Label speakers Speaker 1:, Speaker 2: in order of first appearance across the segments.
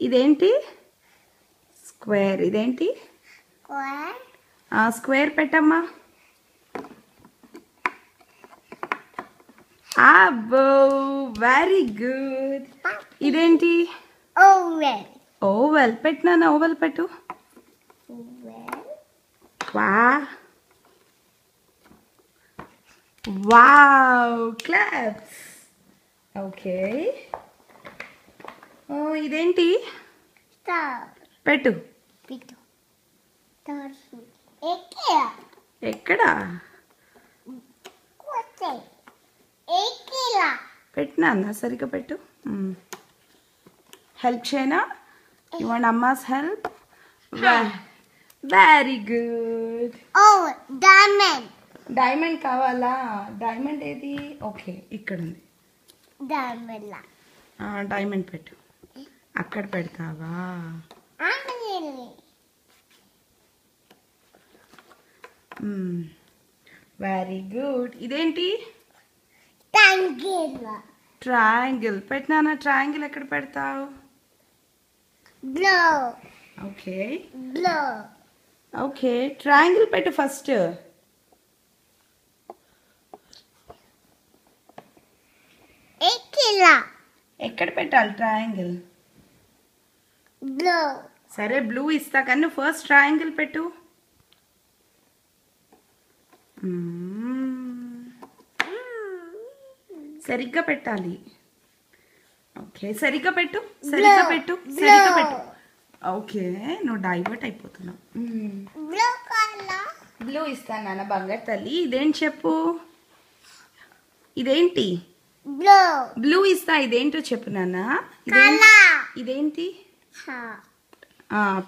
Speaker 1: ఇదేంటి? స్క్వేర్. ఇదేంటి? స్క్వేర్. పెట్టమ్మా. అబ్బో వెరీ గుడ్. ఇదేంటి. ఓవెల్. పెట్టినా ఓవెల్ పెట్టు. వా. Wow claps. ఓకే. ఓ ఇదేంటి. పెట్టు. ఎక్కడా. పెట్టినా అన్న సరిగ్గా పెట్టు. హెల్ప్ చేయనా? You want అమ్మాస్ help? Very good
Speaker 2: Oh, diamond.
Speaker 1: Diamond. కావాలా? డైమండ్ ఏది? ఓకే ఇక్కడ ఉంది. డైమండ్ పెట్టు. అక్కడ పెడతావా. వెరీ గుడ్ ఇదేంటి. ట్రయాంగిల్ పెట్టినా ట్రయాంగిల్ ఎక్కడ పెడతావు. ఓకే. ఓకే ట్రయాంగిల్ పెట్టు ఫస్ట్. ఎక్కడ పెట్టాలి ట్రయాంగిల్ సరే బ్లూ ఇస్తా కానీ ఫస్ట్ ట్రయాంగిల్ పెట్టు. సరిగ్గా పెట్టాలి ఓకే సరిగ్గా పెట్టు సరిగ్గా. పెట్టు సరిగ్గా. పెట్టు ఓకే నువ్వు డైవర్ట్ అయిపోతున్నావు. బ్లూ ఇస్తాను నాన్న బంగారు తల్లి ఇదేంటి చెప్పు ఇదేంటి. బ్లూ ఇస్తా ఇదేంటో చెప్పు నాన్న. ఇదేంటి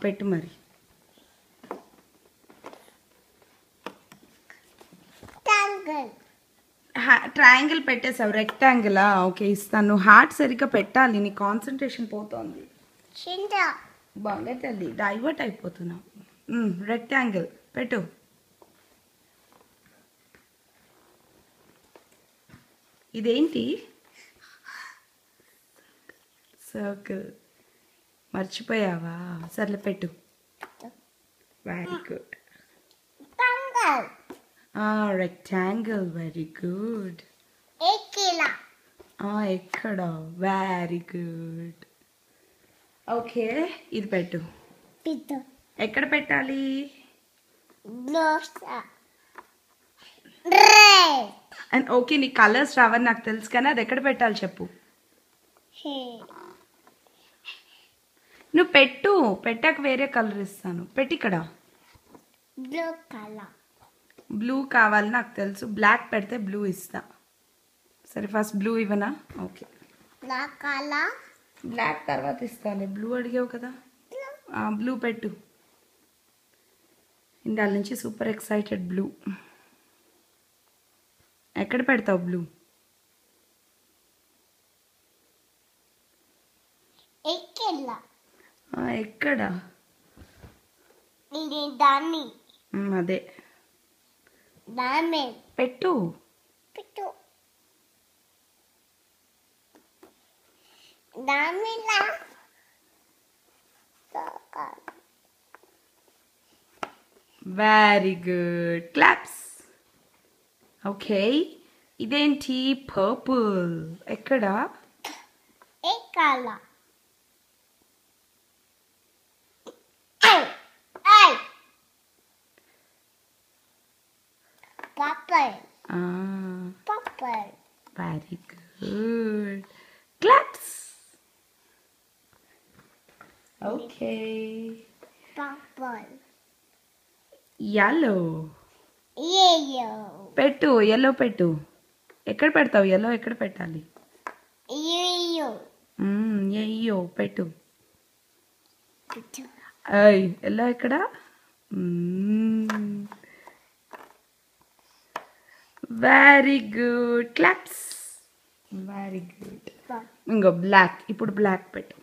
Speaker 1: పెట్టు మరి. ట్రయాంగిల్ పెట్టేసావు రెక్టాంగిలా ఓకే ఇస్తాను. హార్ట్ సరిగ్గా పెట్టాలి నీ కాన్సన్ట్రేషన్ పోతోంది. బాగా తల్లి డైవర్ట్ అయిపోతున్నావు. రెక్టాంగిల్ పెట్టు. ఇదేంటి? సర్కిల్ మర్చిపోయావా? సర్లే పెట్టు. Very good. Rectangle very good. ఎక్కడ? వెరీ గుడ్ ఓకే ఇది పెట్టు. ఎక్కడ పెట్టాలి. అండ్ ఓకే నీ కలర్స్ రావని నాకు తెలుసు కానీ అది ఎక్కడ పెట్టాలి చెప్పు. నువ్వు పెట్టు పెట్టాక వేరే కలర్ ఇస్తాను. పెట్టి ఇక్కడ.
Speaker 2: Blue color.
Speaker 1: బ్లూ కావాలి నాకు తెలుసు. బ్లాక్ పెడితే బ్లూ ఇస్తా. సరే ఫస్ట్ బ్లూ ఇవ్వనా? Okay
Speaker 2: color.
Speaker 1: బ్లాక్ తర్వాత ఇస్తాను బ్లూ అడిగావు కదా. బ్లూ పెట్టు. ఇందాల నుంచి సూపర్ ఎక్సైటెడ్ బ్లూ ఎక్కడ పెడతావు బ్లూ
Speaker 2: Ikea.
Speaker 1: ఎక్కడ
Speaker 2: ఇది దాన్ని
Speaker 1: మ్, అదే
Speaker 2: diamond.
Speaker 1: పెట్టు
Speaker 2: Pito. Diamond la. Circle.
Speaker 1: Very good claps okay ఇదేంటి పర్పుల్ ఎక్కడ
Speaker 2: Ikala. Purple. Purple.
Speaker 1: Very good claps okay
Speaker 2: Purple.
Speaker 1: Yellow
Speaker 2: Yellow.
Speaker 1: పెట్టు ఎల్లో పెట్టు. ఎక్కడ పెడతావు? ఎల్లో ఎక్కడ పెట్టాలి?
Speaker 2: Yellow.
Speaker 1: అయ్యో పెట్టు. ఎల్లో ఎక్కడ? Very good claps very good
Speaker 2: Purple.
Speaker 1: ఇంకో బ్లాక్ ఇప్పుడు బ్లాక్ పెట్టు.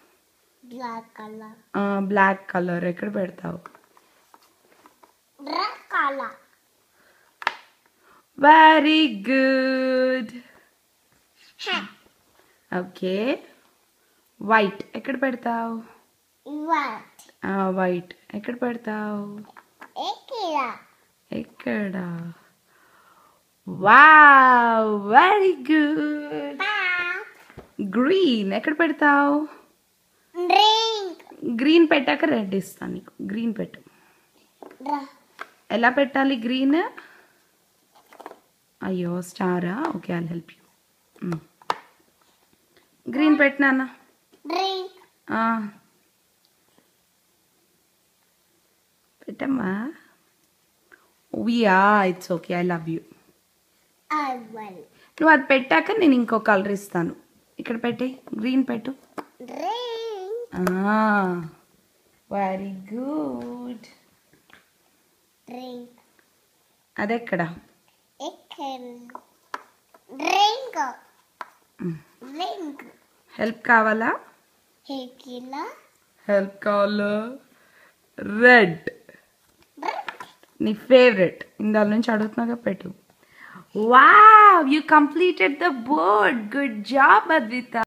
Speaker 2: Black color.
Speaker 1: బ్లాక్ కలర్ ఎక్కడ పెడతావు?
Speaker 2: Red color.
Speaker 1: Very good
Speaker 2: Ha.
Speaker 1: Okay white ఎక్కడ పెడతావు?
Speaker 2: What?
Speaker 1: వైట్ ఎక్కడ పెడతావు?
Speaker 2: Ekira.
Speaker 1: ఎక్కడ? Wow very good. గ్రీన్ ఎక్కడ పెడతావు. గ్రీన్ పెట్టాక రెడ్ ఇస్తాను నీకు. గ్రీన్ పెట్టు. ఎలా పెట్టాలి గ్రీన్ అయ్యో స్టారా okay I help you green పెట్టినానా. పెట్టమ్మా. It's okay I love you. నువ్వు అది పెట్టాక నేను ఇంకో కలర్ ఇస్తాను. ఇక్కడ పెట్టే గ్రీన్ పెట్టు. Very good. అదెక్కడ. హెల్ప్ కావాలా. హెల్ప్ కావాలా? రెడ్. నీ ఫేవరెట్ ఇందాల నుంచి అడుగుతున్నాగా పెట్టు. Wow, you completed the board. Good job, Advita.